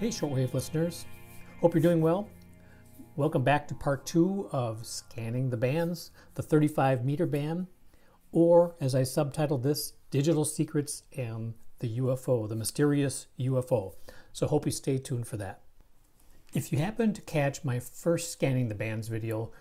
Hey, shortwave listeners. Hope you're doing well. Welcome back to part two of Scanning the Bands, the 35 meter band, or as I subtitled this, Digital Secrets and the UFO, the mysterious UFO. So hope you stay tuned for that. If you happen to catch my first Scanning the Bands video,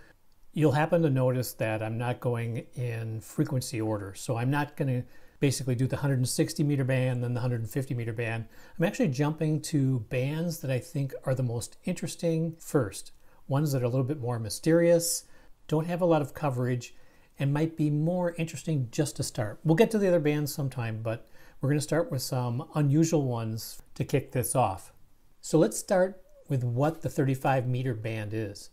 you'll happen to notice that I'm not going in frequency order. So I'm not going to basically do the 160 meter band, then the 150 meter band. I'm actually jumping to bands that I think are the most interesting first, ones that are a little bit more mysterious, don't have a lot of coverage, and might be more interesting just to start. We'll get to the other bands sometime, but we're going to start with some unusual ones to kick this off. So let's start with what the 35 meter band is.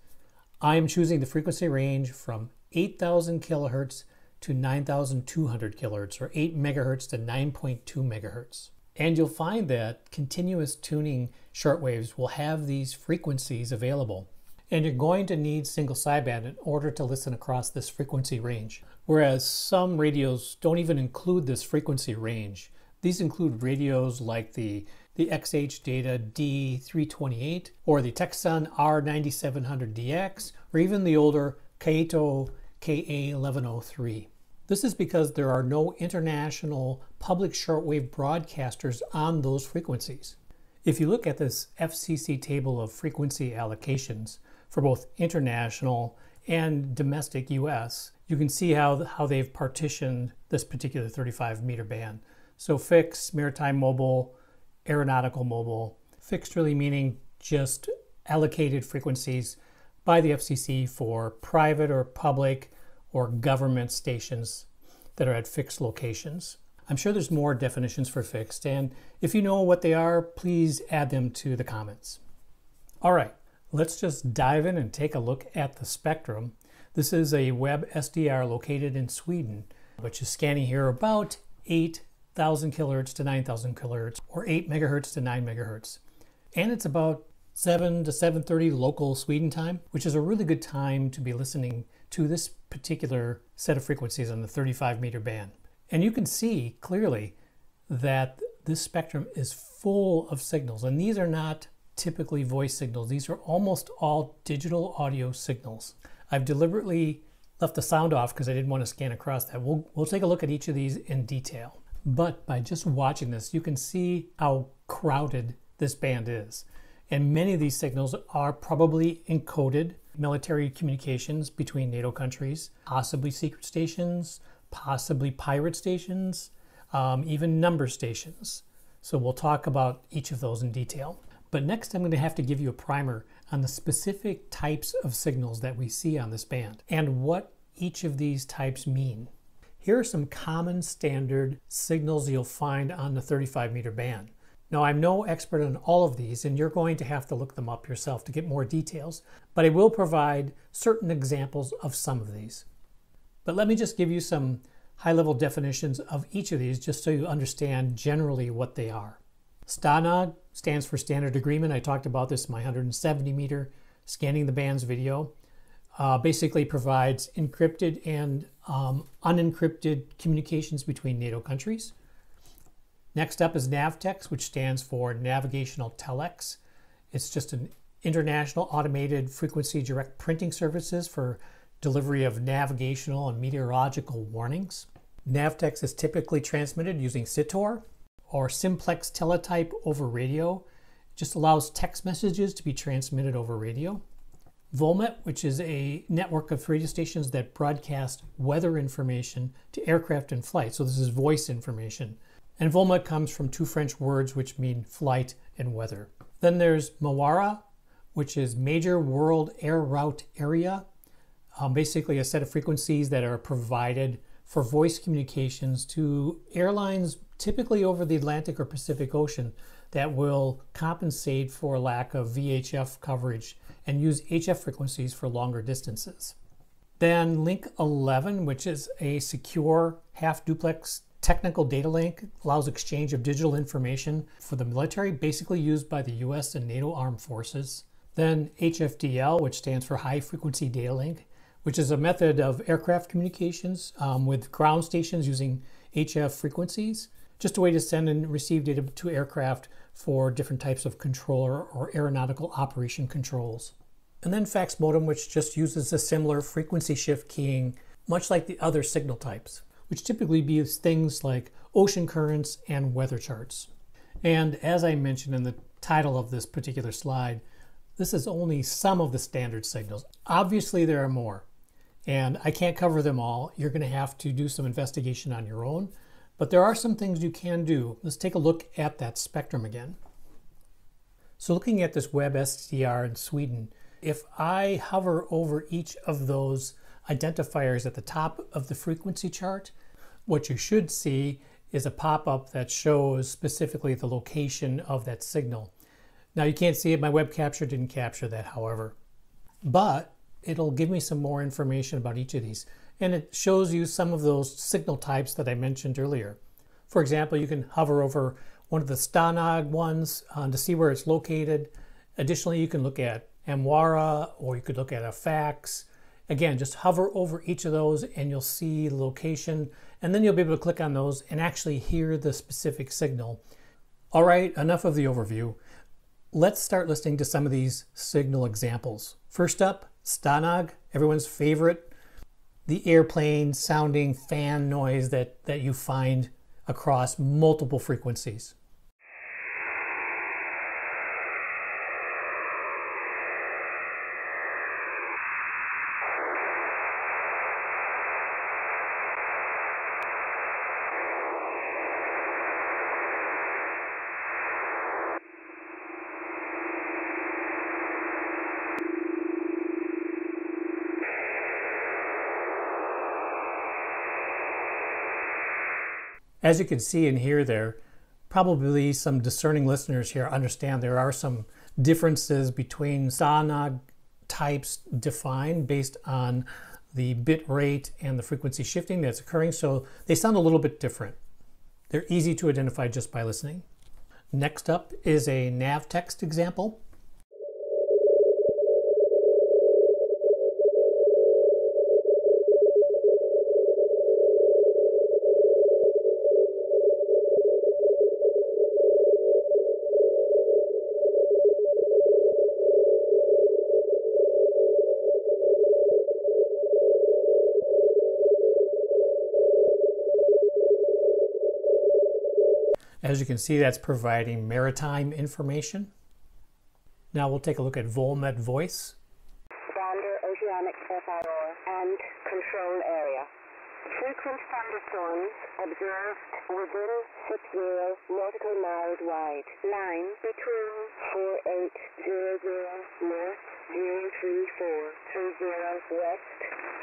I am choosing the frequency range from 8,000 kilohertz to 9,200 kilohertz or 8 megahertz to 9.2 megahertz. And you'll find that continuous tuning shortwaves will have these frequencies available. And you're going to need single sideband in order to listen across this frequency range. Whereas some radios don't even include this frequency range. These include radios like the, the XH Data D328 or the Tecsun R9700DX or even the older Kaito KA1103. This is because there are no international public shortwave broadcasters on those frequencies. If you look at this FCC table of frequency allocations for both international and domestic US, you can see how, how they've partitioned this particular 35 meter band. So fixed, maritime mobile, aeronautical mobile. Fixed really meaning just allocated frequencies by the FCC for private or public or government stations that are at fixed locations. I'm sure there's more definitions for fixed, and if you know what they are, please add them to the comments. All right, let's just dive in and take a look at the spectrum. This is a web SDR located in Sweden, which is scanning here about 8,000 kilohertz to 9,000 kilohertz, or 8 megahertz to 9 megahertz. And it's about 7 to 7.30 local Sweden time, which is a really good time to be listening to this particular set of frequencies on the 35 meter band. And you can see clearly that this spectrum is full of signals. And these are not typically voice signals. These are almost all digital audio signals. I've deliberately left the sound off because I didn't want to scan across that. We'll, we'll take a look at each of these in detail. But by just watching this, you can see how crowded this band is. And many of these signals are probably encoded military communications between NATO countries, possibly secret stations, possibly pirate stations, um, even number stations. So we'll talk about each of those in detail. But next, I'm going to have to give you a primer on the specific types of signals that we see on this band and what each of these types mean. Here are some common standard signals you'll find on the 35 meter band. Now, I'm no expert on all of these, and you're going to have to look them up yourself to get more details, but I will provide certain examples of some of these. But let me just give you some high level definitions of each of these just so you understand generally what they are. STANAG stands for Standard Agreement. I talked about this in my 170 meter Scanning the Bands video. Uh, basically provides encrypted and um, unencrypted communications between NATO countries. Next up is Navtex, which stands for Navigational Telex. It's just an international automated frequency direct printing services for delivery of navigational and meteorological warnings. Navtex is typically transmitted using SITOR or simplex teletype over radio. It just allows text messages to be transmitted over radio. Volmet, which is a network of radio stations that broadcast weather information to aircraft in flight. So this is voice information. And Volmet comes from two French words which mean flight and weather. Then there's MWARA, which is Major World Air Route Area, um, basically a set of frequencies that are provided for voice communications to airlines typically over the Atlantic or Pacific Ocean that will compensate for lack of VHF coverage and use HF frequencies for longer distances. Then Link 11, which is a secure half duplex Technical data link allows exchange of digital information for the military, basically used by the US and NATO armed forces. Then HFDL, which stands for High Frequency Data Link, which is a method of aircraft communications um, with ground stations using HF frequencies. just a way to send and receive data to aircraft for different types of controller or aeronautical operation controls. And then fax modem, which just uses a similar frequency shift keying, much like the other signal types, which typically be things like ocean currents and weather charts. And as I mentioned in the title of this particular slide, this is only some of the standard signals. Obviously, there are more, and I can't cover them all. You're going to have to do some investigation on your own, but there are some things you can do. Let's take a look at that spectrum again. So looking at this web SDR in Sweden, if I hover over each of those identifiers at the top of the frequency chart, what you should see is a pop-up that shows specifically the location of that signal. Now you can't see it, my web capture didn't capture that, however. But it'll give me some more information about each of these. And it shows you some of those signal types that I mentioned earlier. For example, you can hover over one of the STANAG ones uh, to see where it's located. Additionally, you can look at AMWARA or you could look at a fax. Again, just hover over each of those and you'll see the location and then you'll be able to click on those and actually hear the specific signal. All right, enough of the overview. Let's start listening to some of these signal examples. First up, STANAG, everyone's favorite, the airplane sounding fan noise that, that you find across multiple frequencies. As you can see and hear there, probably some discerning listeners here understand there are some differences between STANAG types defined based on the bit rate and the frequency shifting that's occurring, so they sound a little bit different. They're easy to identify just by listening. Next up is a Navtex example. As you can see, that's providing maritime information. Now we'll take a look at Volmet Voice. Gander Oceanic FIR and control area. Frequent thunderstorms observed within 60 nautical miles wide. Line between 4800 north, 03430 west,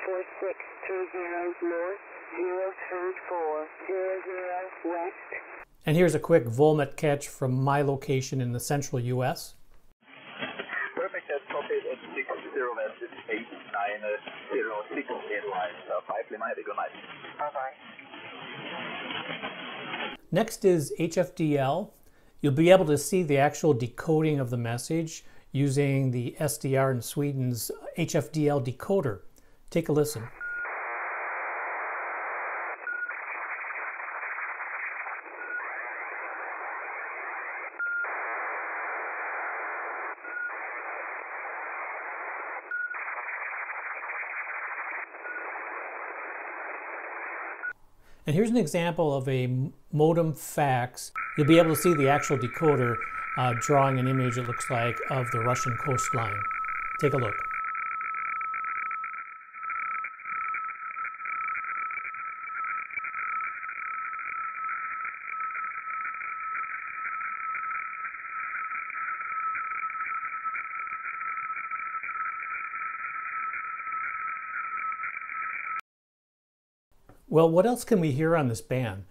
4630 north, 03400 west, and here's a quick Volmet catch from my location in the central U.S. Perfect, that's copied at 60 West, it's 890 uh, line. So, uh, bye, good night. Bye-bye. Next is HFDL. You'll be able to see the actual decoding of the message using the SDR in Sweden's HFDL decoder. Take a listen. And here's an example of a modem fax. You'll be able to see the actual decoder uh, drawing an image, it looks like, of the Russian coastline. Take a look. Well, what else can we hear on this band?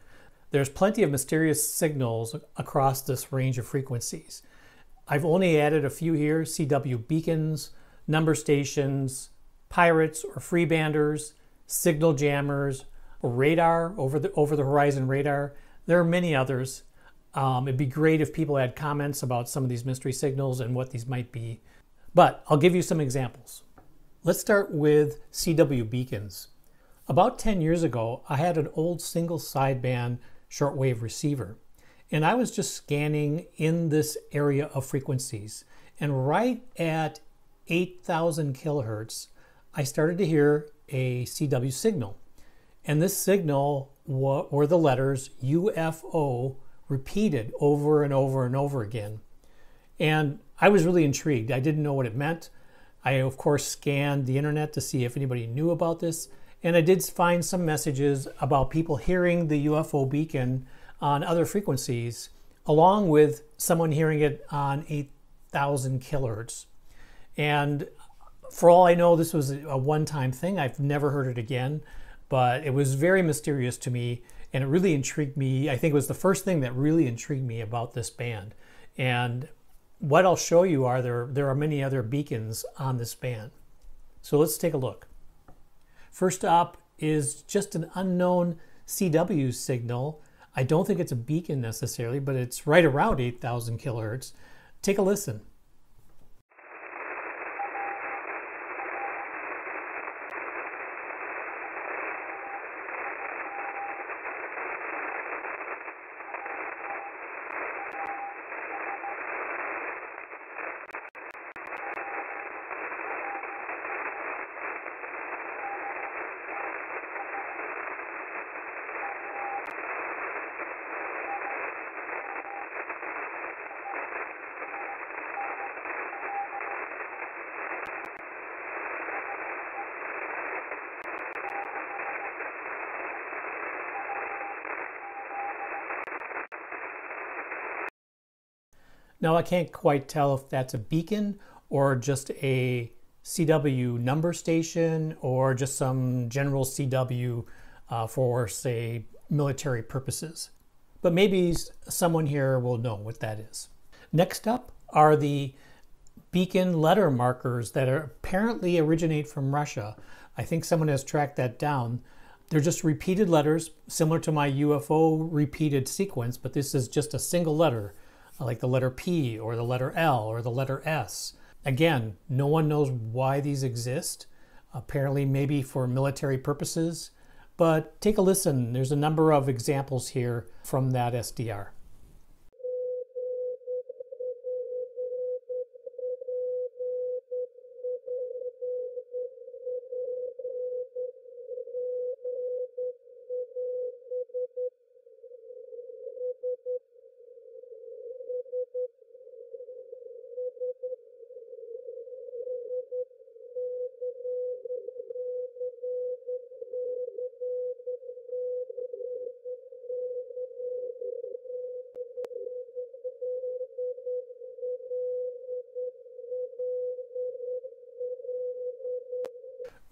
There's plenty of mysterious signals across this range of frequencies. I've only added a few here, CW beacons, number stations, pirates or freebanders, signal jammers, radar, over the, over the horizon radar. There are many others. Um, it'd be great if people had comments about some of these mystery signals and what these might be. But I'll give you some examples. Let's start with CW beacons. About 10 years ago, I had an old single sideband shortwave receiver. And I was just scanning in this area of frequencies. And right at 8,000 kilohertz, I started to hear a CW signal. And this signal were the letters UFO repeated over and over and over again. And I was really intrigued. I didn't know what it meant. I, of course, scanned the internet to see if anybody knew about this. And I did find some messages about people hearing the UFO beacon on other frequencies, along with someone hearing it on 8,000 kilohertz. And for all I know, this was a one time thing. I've never heard it again, but it was very mysterious to me and it really intrigued me. I think it was the first thing that really intrigued me about this band. And what I'll show you are there, there are many other beacons on this band. So let's take a look. First up is just an unknown CW signal. I don't think it's a beacon necessarily, but it's right around 8,000 kilohertz. Take a listen. Now I can't quite tell if that's a beacon or just a CW number station or just some general CW uh, for, say, military purposes. But maybe someone here will know what that is. Next up are the beacon letter markers that are apparently originate from Russia. I think someone has tracked that down. They're just repeated letters, similar to my UFO repeated sequence, but this is just a single letter Uh, like the letter P or the letter L or the letter S. Again, no one knows why these exist. Apparently, maybe for military purposes. But take a listen. There's a number of examples here from that SDR.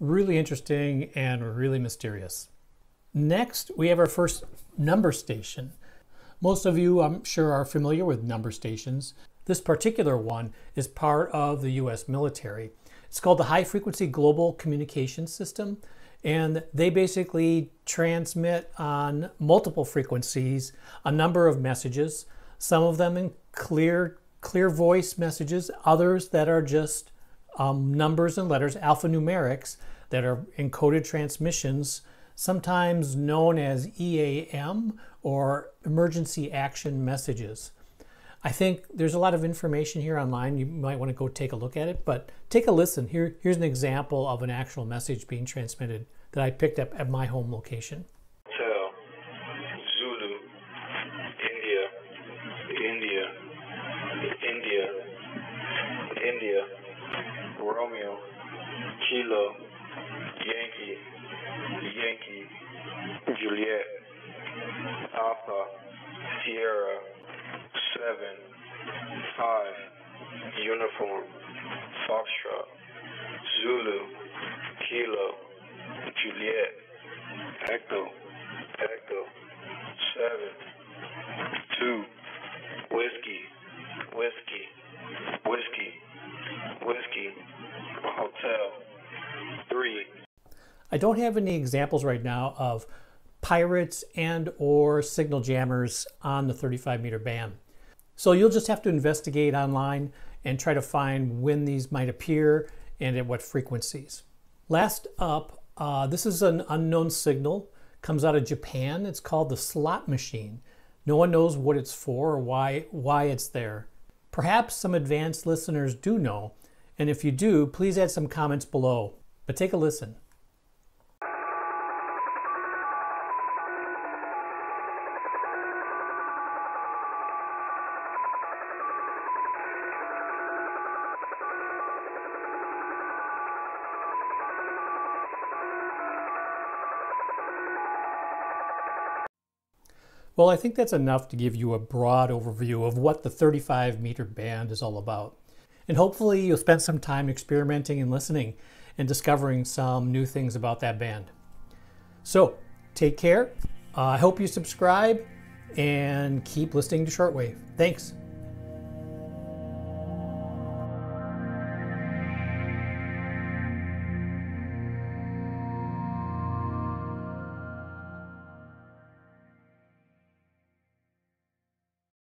Really interesting and really mysterious. Next, we have our first number station. Most of you, I'm sure, are familiar with number stations. This particular one is part of the US military. It's called the High Frequency Global Communication System, and they basically transmit on multiple frequencies a number of messages, some of them in clear, clear voice messages, others that are just um, numbers and letters, alphanumerics, that are encoded transmissions, sometimes known as EAM or emergency action messages. I think there's a lot of information here online. You might want to go take a look at it, but take a listen. Here, here's an example of an actual message being transmitted that I picked up at my home location. Kilo, Yankee, Yankee, Juliet, Alpha, Sierra, 7, 5, Uniform, Foxtrot, Zulu, Kilo, Juliet, Echo, Echo, 7, 2, Whiskey, Whiskey, Whiskey, Whiskey, Hotel, 3, I don't have any examples right now of pirates and or signal jammers on the 35 meter band. So you'll just have to investigate online and try to find when these might appear and at what frequencies. Last up, uh, this is an unknown signal comes out of Japan. It's called the slot machine. No one knows what it's for or why, why it's there. Perhaps some advanced listeners do know, and if you do, please add some comments below. But take a listen. Well, I think that's enough to give you a broad overview of what the 35 meter band is all about. And hopefully you'll spend some time experimenting and listening and discovering some new things about that band. So take care. Uh, I hope you subscribe and keep listening to Shortwave. Thanks.